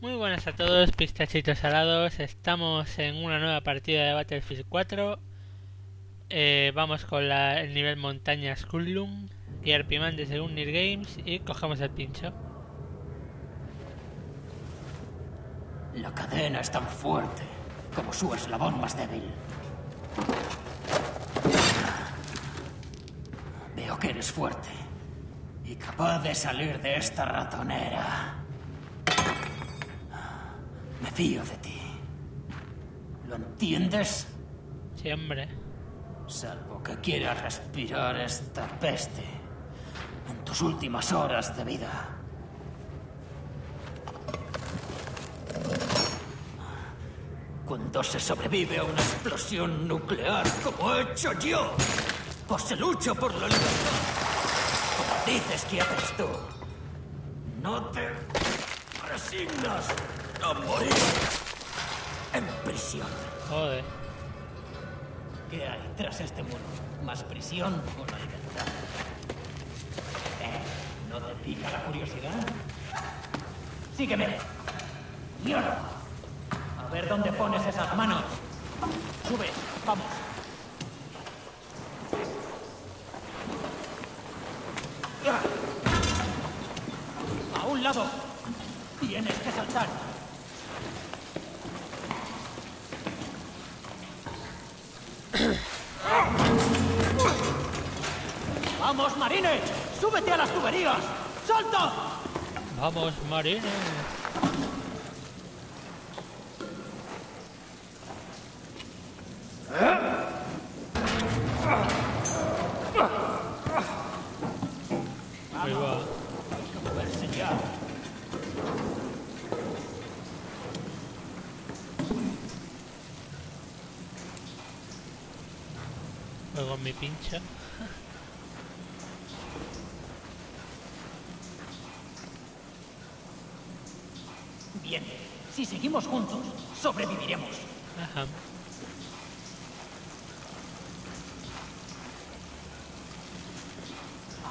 Muy buenas a todos, pistachitos salados. Estamos en una nueva partida de Battlefield 4. Eh, vamos con el nivel montaña Skullung y Arpiman desde Unir Games y cogemos el pincho. La cadena es tan fuerte como su eslabón más débil. Veo que eres fuerte y capaz de salir de esta ratonera. Me fío de ti. ¿Lo entiendes? Sí, hombre. Salvo que quieras respirar esta peste en tus últimas horas de vida. Cuando se sobrevive a una explosión nuclear como he hecho yo, o se lucha por la libertad, como dices que haces tú, no te resignas a morir en prisión. Joder. ¿Qué hay tras este muro? ¿Más prisión o la libertad? ¿Eh? ¿No te pica la curiosidad? Sígueme. Ahora. A ver dónde pones esas manos. Sube, vamos. A un lado. ¡Súbete a las tuberías! ¡Salta! Vamos, marines. Ahí va. Moverse ya. Luego mi pincho. Bien. Si seguimos juntos, sobreviviremos. Ajá.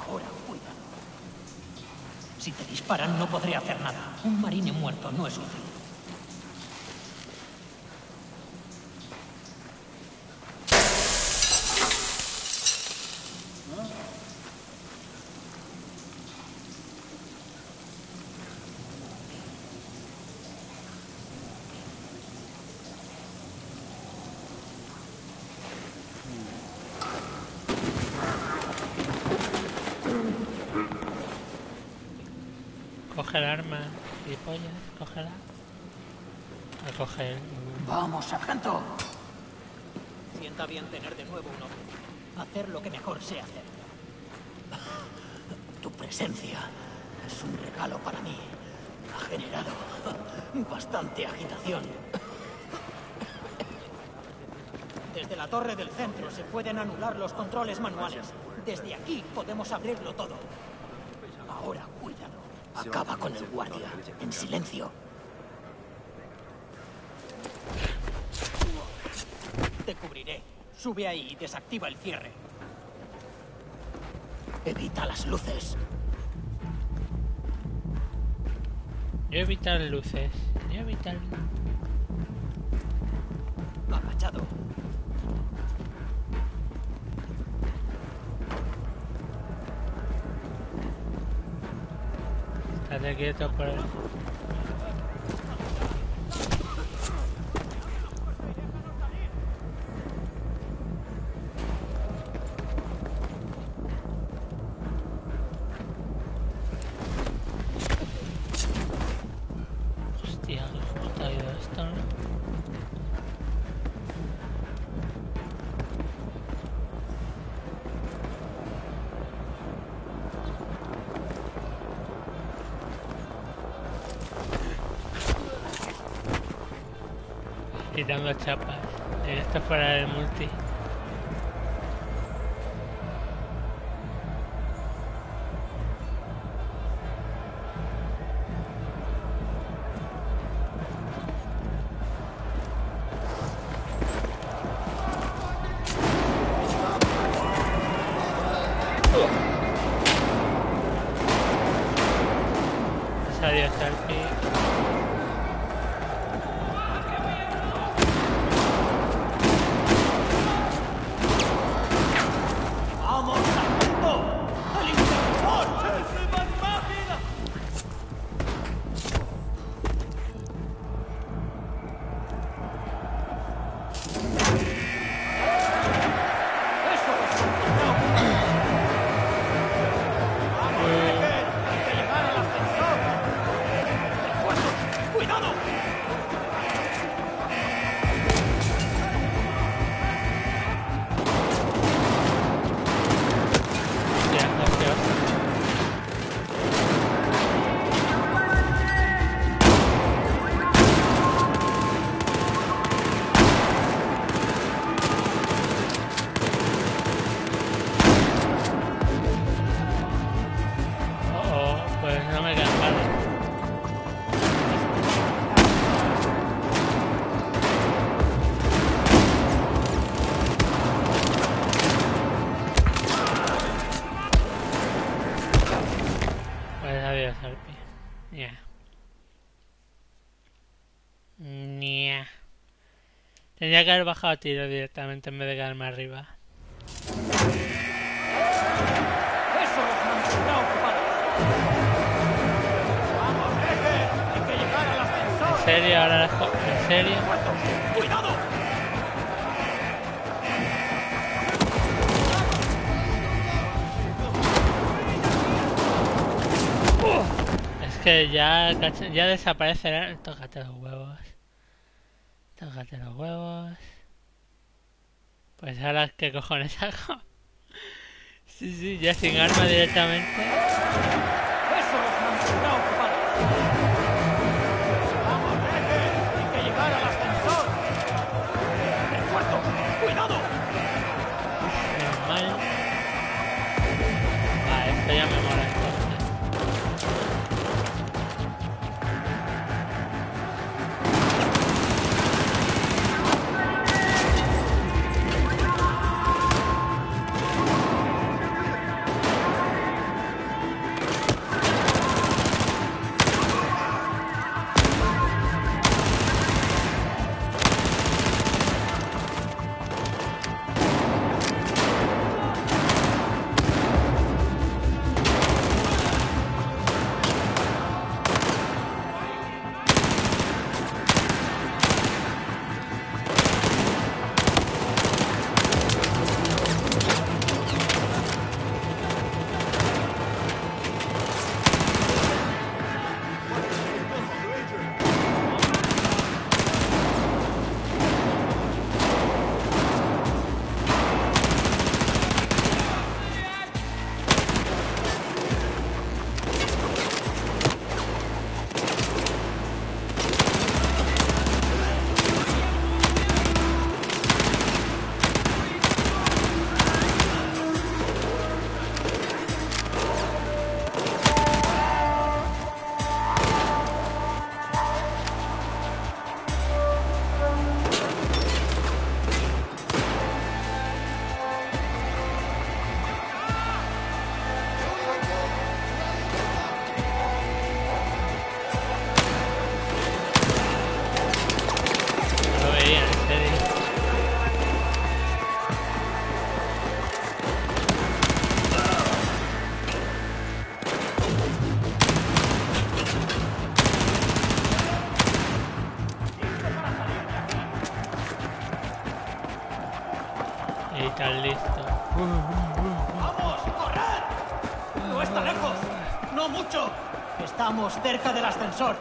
Ahora, cuidado. Si te disparan, no podré hacer nada. Un marine muerto no es útil. Coge el arma. Y pollas, cógela. A coger. Vamos, sargento. Sienta bien tener de nuevo un hombre. Hacer lo que mejor sé hacer. Tu presencia es un regalo para mí. Ha generado bastante agitación. Desde la torre del centro se pueden anular los controles manuales. Desde aquí podemos abrirlo todo. Ahora cuídalo. Acaba con el guardia. En silencio. Te cubriré. Sube ahí y desactiva el cierre. Evita las luces. Yo evitar luces. Yo evitar. Agachado. Estate quieto por Quitando chapas. Esto fuera del multi. Tendría que haber bajado tiro directamente en vez de quedarme arriba. Eso los mantendrá ocupados. ¡Vamos, jefe! ¡Hay que llegar al ¿En serio? ¿Ahora las ¿En serio? ¡Cuidado! Es que ya, ya desaparecerán. Tócate los huevos. Tócate los huevos. Pues ahora, ¿qué cojones hago? Sí, sí, ya sin arma directamente. Tan listo. ¡Vamos, corred! ¡No está lejos! ¡No mucho! Estamos cerca del ascensor.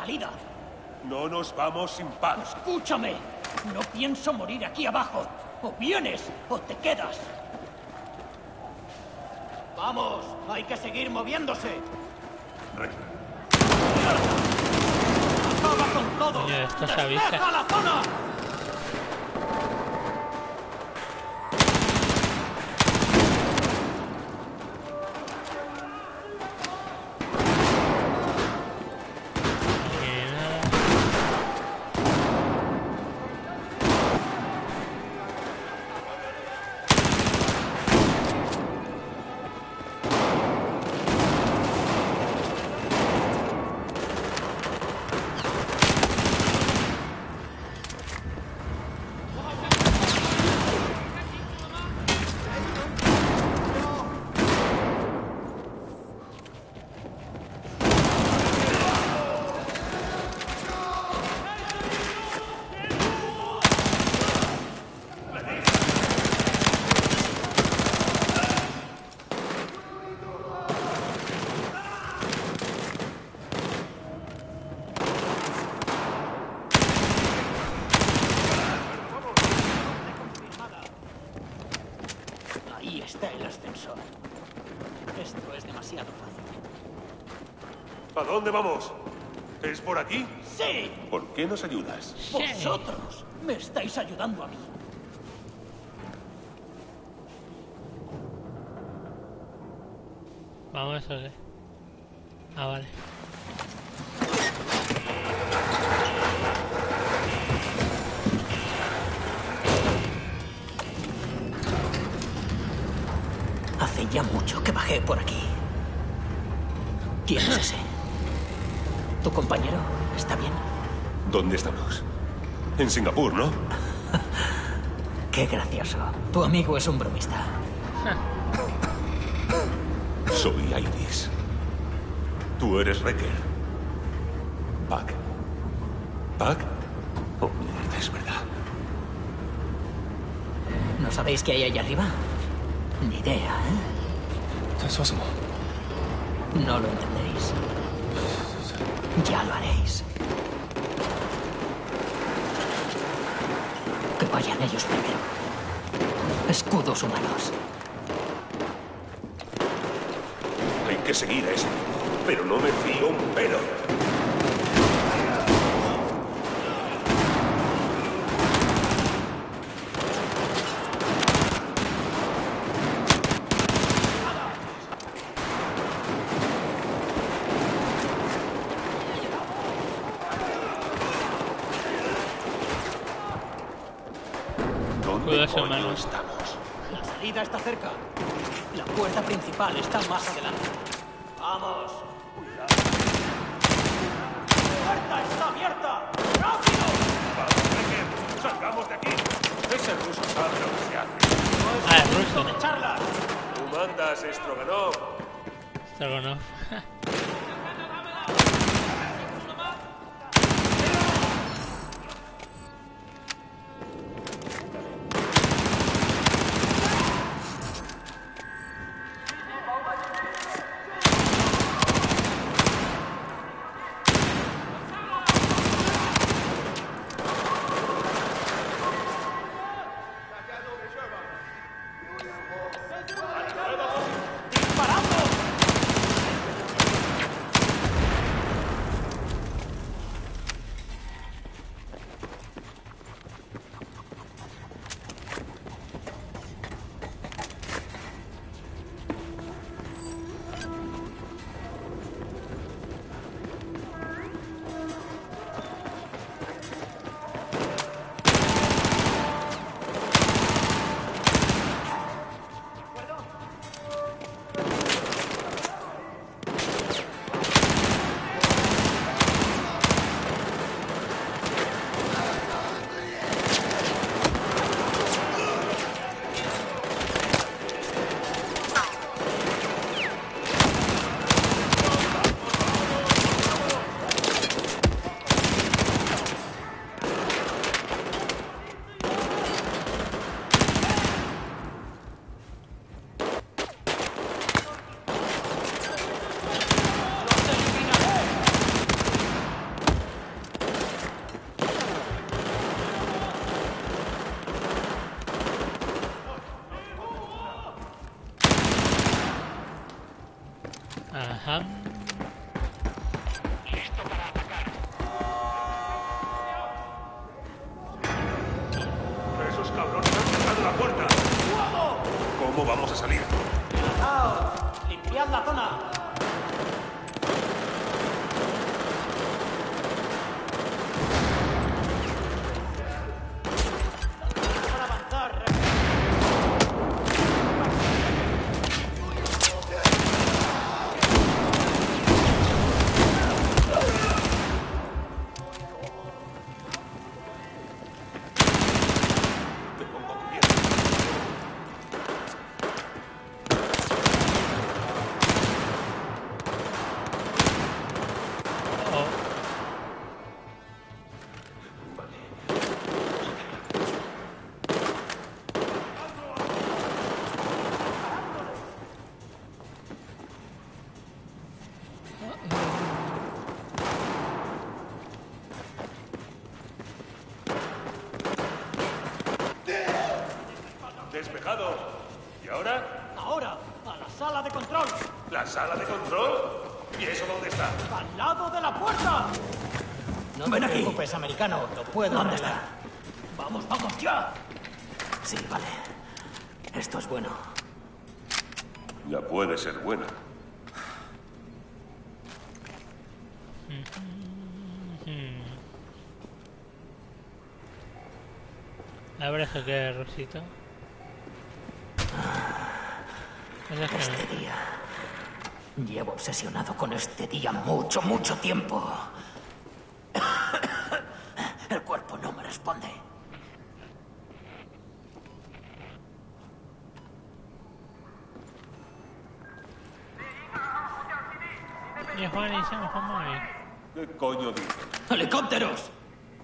Salida. no nos vamos sin Pat. Escúchame. No pienso morir aquí abajo. O vienes o te quedas. Vamos, hay que seguir moviéndose. Acaba con todo. Coño, esto se avisa. ¡Despeja la zona! Dónde vamos? ¿Es por aquí? ¡Sí! ¿Por qué nos ayudas? Sí. Vosotros me estáis ayudando a mí. Vamos o qué. Ah, vale. Hace ya mucho que bajé por aquí. ¿Tu compañero? ¿Está bien? ¿Dónde estamos? En Singapur, ¿no? Qué gracioso. Tu amigo es un bromista. Soy Iris. Tú eres Wrecker. Pac. ¿Pac? Oh, mierda, es verdad. ¿No sabéis qué hay allá arriba? Ni idea, ¿eh? No lo entenderéis. Ya lo haréis. Que vayan ellos primero. Escudos humanos. Hay que seguir a pero no me fío un pelo. enough. puedo ¿Dónde arreglar. está? Vamos, vamos, ya. Sí, vale. Esto es bueno. Ya puede ser buena. ¿Abrazo que Rosito? Eso es que. Este día. Llevo obsesionado con este día mucho, mucho tiempo. El cuerpo no me responde. Y Juan y Sam, ¿cómo hay? ¿Qué coño dices? ¡Helicópteros!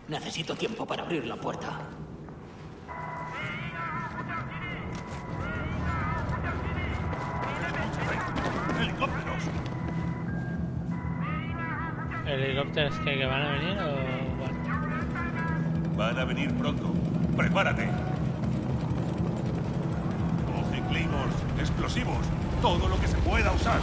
Necesito tiempo para abrir la puerta. ¡Helicópteros! ¿Helicópteros que, que van a venir o? Van a venir pronto. ¡Prepárate! Coge claymores, explosivos, todo lo que se pueda usar.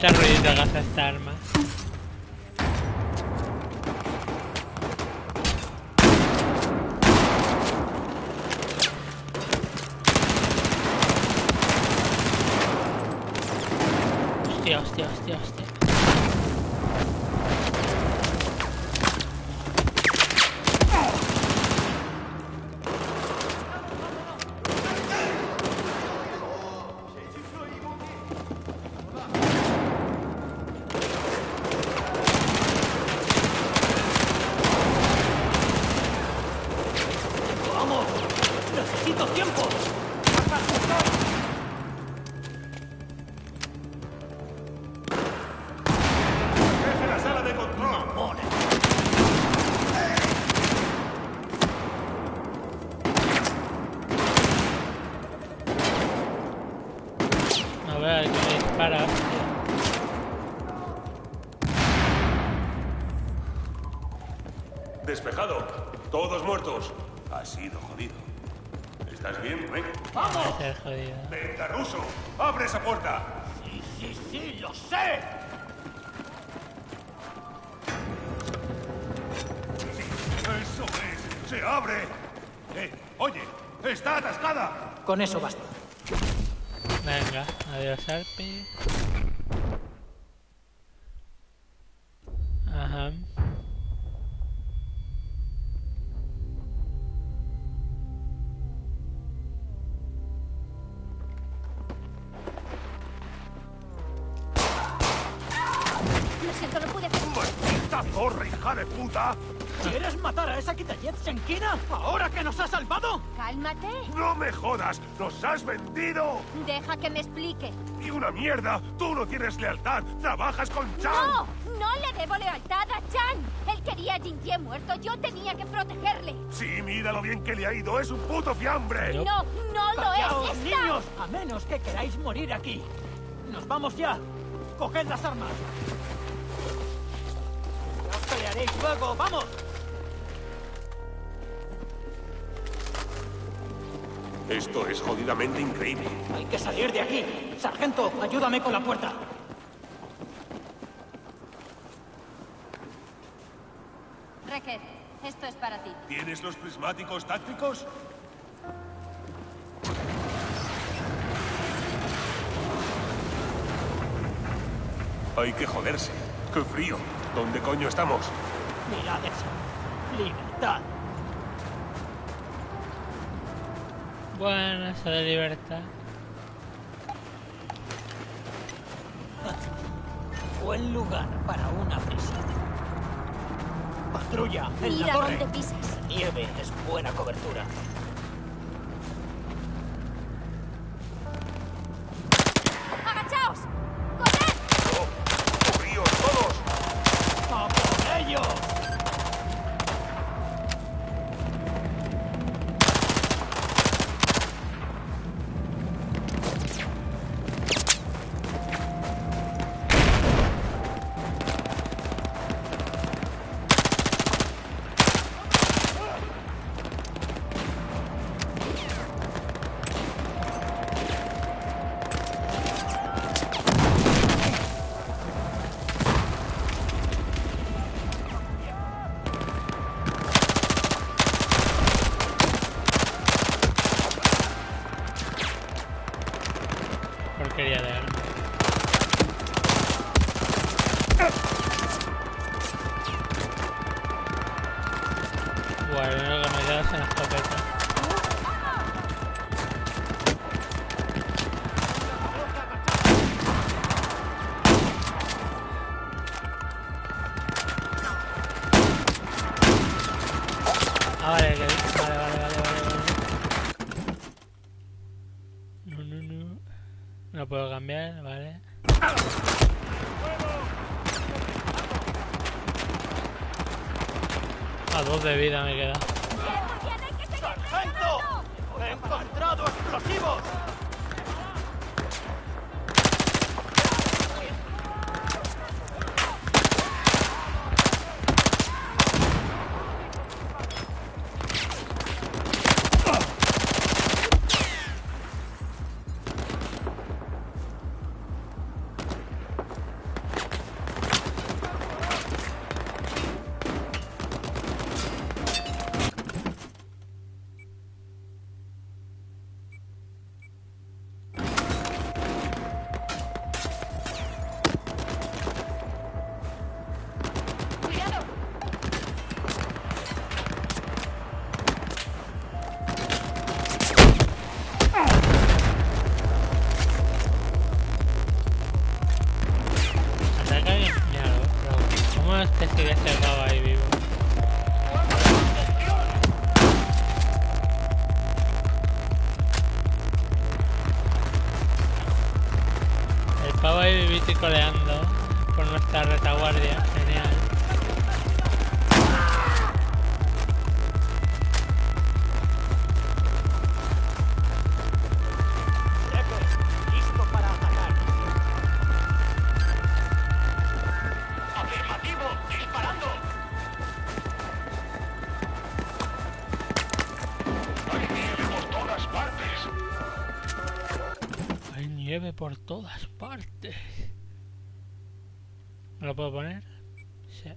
Ruidito que hace esta arma. Con eso basta. Venga, adiós Arpi. Ajá. Lo siento, no pude hacer ¡Maldita zorra, hija de puta! ¿Quieres matar a esa Kitayet Senkina? ¿Ahora que nos ha salvado? Cálmate. ¡No me jodas! ¡Nos has vendido! Deja que me explique. ¡Y una mierda! ¡Tú no tienes lealtad! ¡Trabajas con Chan! ¡No! No le debo lealtad a Chan. Él quería a Jinjie muerto. Yo tenía que protegerle. Sí, mira lo bien que le ha ido. ¡Es un puto fiambre! No, no lo ¡Callaos, es. Está... niños! A menos que queráis morir aquí. ¡Nos vamos ya! ¡Coged las armas! ¡Ya os pelearéis luego! ¡Vamos! Esto es jodidamente increíble. Hay que salir de aquí. Sargento, ayúdame con la puerta. Recker, esto es para ti. ¿Tienes los prismáticos tácticos? Hay que joderse. ¡Qué frío! ¿Dónde coño estamos? Mirad eso. Libertad. Bueno, eso de libertad. Buen lugar para una prisión. Patrulla, en Mira la torre. Dónde pisas. Nieve es buena cobertura. quería de. nieve por todas partes. ¿Me lo puedo poner? Sí.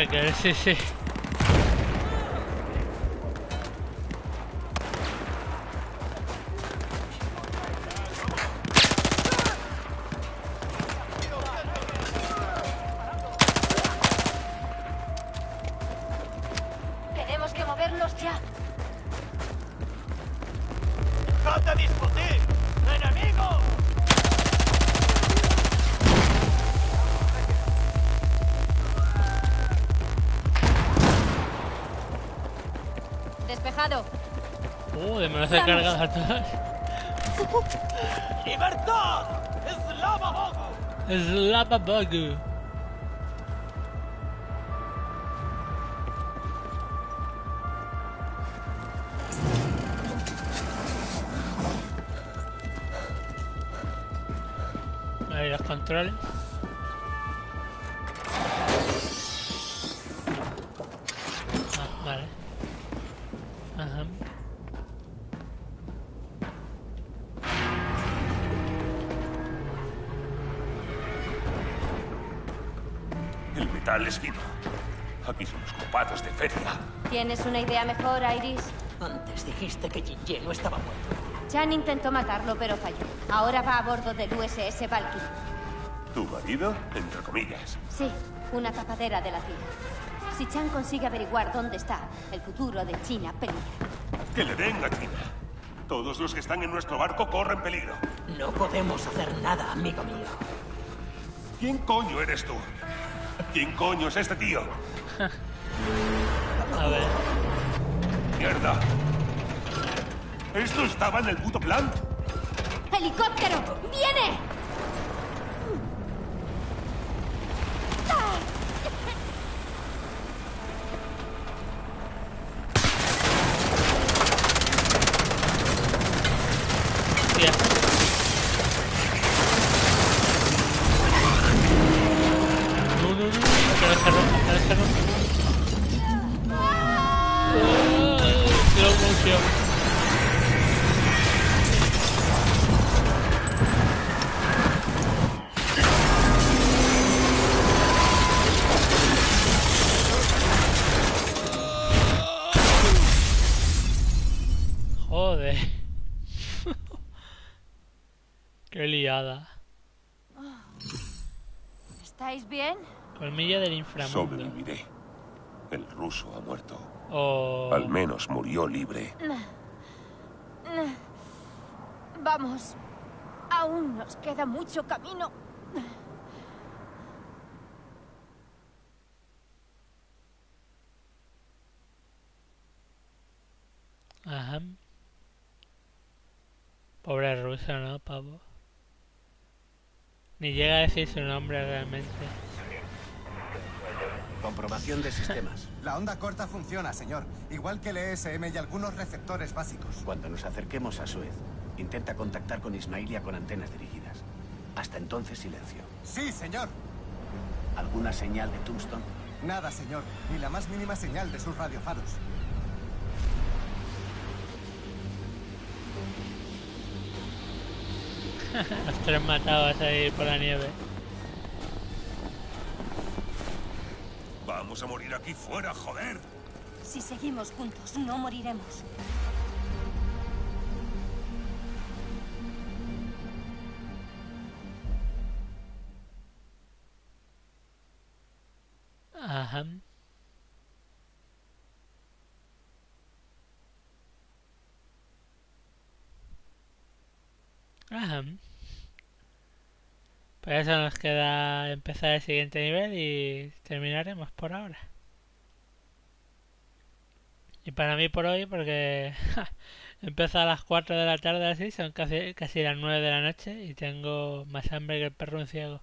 Disparo, Wrecker, Me los he cargado a todos. ¡Libertad! ¡Slava Bogu! Slava Bogu. Ahí los controles. ¿Tienes una idea mejor, Iris? Antes dijiste que Jinje no estaba muerto. Chan intentó matarlo, pero falló. Ahora va a bordo del USS Valkyrie. ¿Tu marido? Entre comillas. Sí, una tapadera de la CIA. Si Chan consigue averiguar dónde está, el futuro de China peligra. Que le den a China. Todos los que están en nuestro barco corren peligro. No podemos hacer nada, amigo mío. ¿Quién coño eres tú? ¿Quién coño es este tío? A ver. ¡Mierda! ¿Esto estaba en el puto plan? ¡Helicóptero! ¡Viene! ¿Estáis bien? Colmilla del inframundo. Sobreviviré. El ruso ha muerto. O... Al menos murió libre. Vamos. Aún nos queda mucho camino. Ajá. Pobre ruso, ¿no, pavo? Ni llega a decir su nombre realmente. Comprobación de sistemas. La onda corta funciona, señor. Igual que el ESM y algunos receptores básicos. Cuando nos acerquemos a Suez, intenta contactar con Ismailia con antenas dirigidas. Hasta entonces, silencio. Sí, señor. ¿Alguna señal de Tombstone? Nada, señor. Ni la más mínima señal de sus radiofaros. Los tres matados ahí por la nieve. Vamos a morir aquí fuera, joder. Si seguimos juntos, no moriremos. Pues eso nos queda empezar el siguiente nivel y terminaremos por ahora. Y para mí por hoy, porque empieza a las 4 de la tarde así, son casi, casi las 9 de la noche y tengo más hambre que el perro un ciego.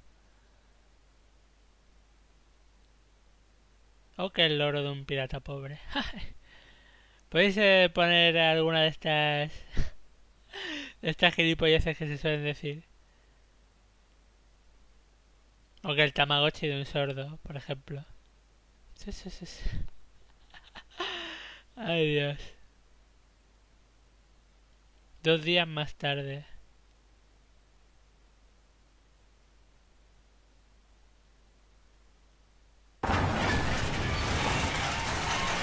O que el loro de un pirata pobre. ¿Podéis eh, poner alguna de estas... estas gilipolleces que se suelen decir? O que el tamagotchi de un sordo, por ejemplo. Sí, sí, sí, sí. Ay, Dios. Dos días más tarde.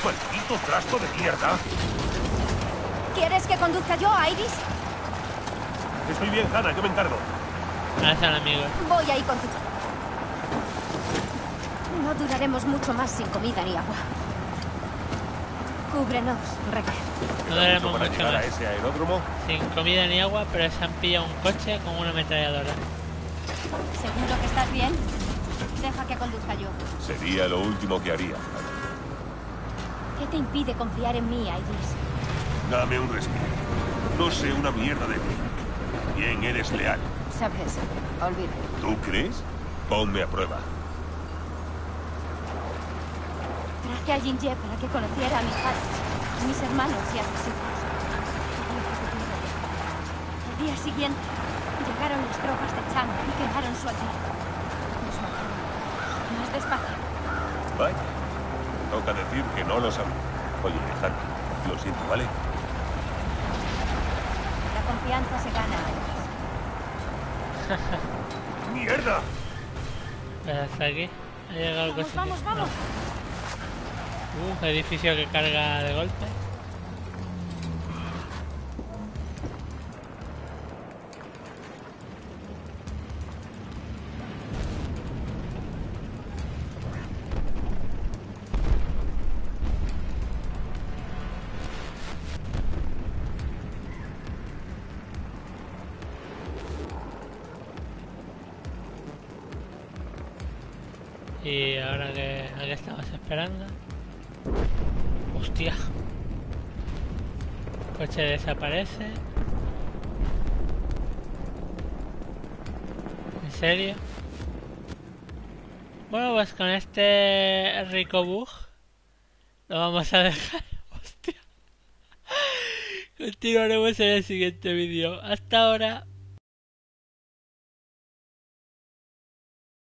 ¡Maldito trasto de mierda! ¿Quieres que conduzca yo, Iris? Estoy bien, Hannah, yo me encargo. Son amigos. Voy ahí contigo. No duraremos mucho más sin comida ni agua. Cúbrenos, Recker. No daremos mucho a más. ese aeródromo? Sin comida ni agua, pero se han pillado un coche con una ametralladora. ¿Seguro que estás bien? Deja que conduzca yo. Sería lo último que haría. ¿Qué te impide confiar en mí, Iris? Dame un respiro. No sé una mierda de ti. Bien, eres leal. Sabes, olvídalo. ¿Tú crees? Ponme a prueba. Traje a Jinje para que conociera a mis padres, a mis hermanos y a sus hijos. Al día siguiente, llegaron las tropas de Chang y quemaron su aldea. Nos mataron. Más despacio. Vaya. Toca decir que no lo sabía. Oye, Hank, lo siento, ¿vale? Confianza se gana. ¡Mierda! Hasta aquí. Ha llegado el Vamos, coche. vamos, vamos. Uh, edificio que carga de golpe. Esperando. Hostia. Coche desaparece. ¿En serio? Bueno, pues con este rico bug lo vamos a dejar. Hostia. Continuaremos en el siguiente vídeo. Hasta ahora.